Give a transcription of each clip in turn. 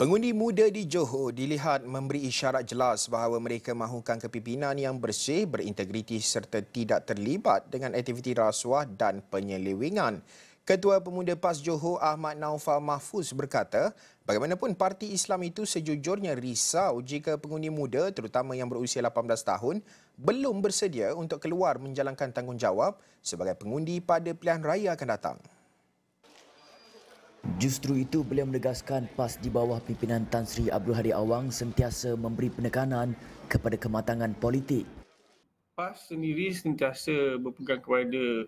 Pengundi muda di Johor dilihat memberi isyarat jelas bahawa mereka mahukan kepimpinan yang bersih, berintegriti serta tidak terlibat dengan aktiviti rasuah dan penyelewengan. Ketua Pemuda PAS Johor Ahmad Naufal Mahfuz berkata, bagaimanapun parti Islam itu sejujurnya risau jika pengundi muda terutama yang berusia 18 tahun belum bersedia untuk keluar menjalankan tanggungjawab sebagai pengundi pada pilihan raya akan datang. Justru itu beliau menegaskan PAS di bawah pimpinan Tan Sri Abdul Hadi Awang sentiasa memberi penekanan kepada kematangan politik. PAS sendiri sentiasa berpegang kepada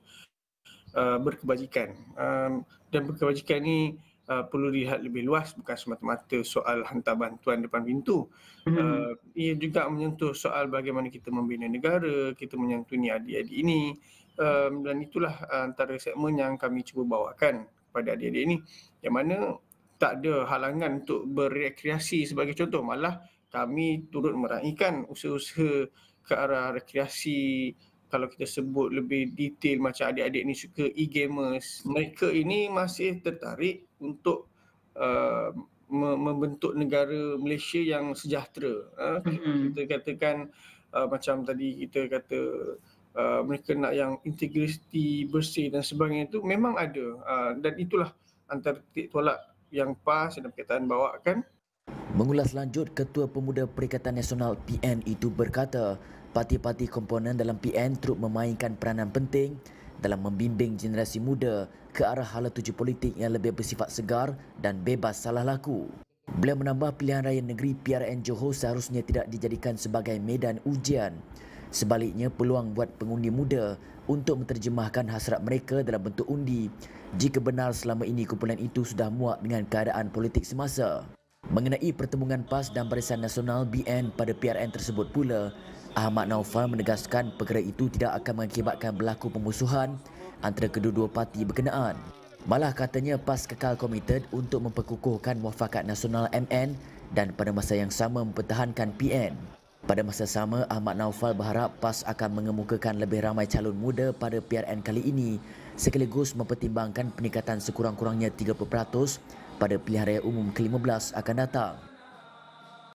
uh, berkebajikan um, dan berkebajikan ini uh, perlu dilihat lebih luas bukan semata-mata soal hantar bantuan depan pintu. Mm-hmm. Uh, ia juga menyentuh soal bagaimana kita membina negara, kita menyantuni adik-adik ini um, dan itulah antara segmen yang kami cuba bawakan kepada adik-adik ini yang mana tak ada halangan untuk berekreasi sebagai contoh malah kami turut meraihkan usaha-usaha ke arah rekreasi kalau kita sebut lebih detail macam adik-adik ni suka e-gamers mereka ini masih tertarik untuk uh, membentuk negara Malaysia yang sejahtera uh, mm-hmm. kita katakan uh, macam tadi kita kata uh, mereka nak yang integriti bersih dan sebagainya itu memang ada uh, dan itulah antara titik tolak yang PAS dan Perkataan bawakan. Mengulas lanjut, Ketua Pemuda Perikatan Nasional PN itu berkata, parti-parti komponen dalam PN turut memainkan peranan penting dalam membimbing generasi muda ke arah hala tuju politik yang lebih bersifat segar dan bebas salah laku. Beliau menambah pilihan raya negeri PRN Johor seharusnya tidak dijadikan sebagai medan ujian Sebaliknya, peluang buat pengundi muda untuk menterjemahkan hasrat mereka dalam bentuk undi jika benar selama ini kumpulan itu sudah muak dengan keadaan politik semasa. Mengenai pertemuan PAS dan Barisan Nasional BN pada PRN tersebut pula, Ahmad Naufal menegaskan perkara itu tidak akan mengakibatkan berlaku pemusuhan antara kedua-dua parti berkenaan. Malah katanya PAS kekal komited untuk memperkukuhkan muafakat nasional MN dan pada masa yang sama mempertahankan PN. Pada masa sama, Ahmad Naufal berharap PAS akan mengemukakan lebih ramai calon muda pada PRN kali ini sekaligus mempertimbangkan peningkatan sekurang-kurangnya 30% pada pilihan raya umum ke-15 akan datang.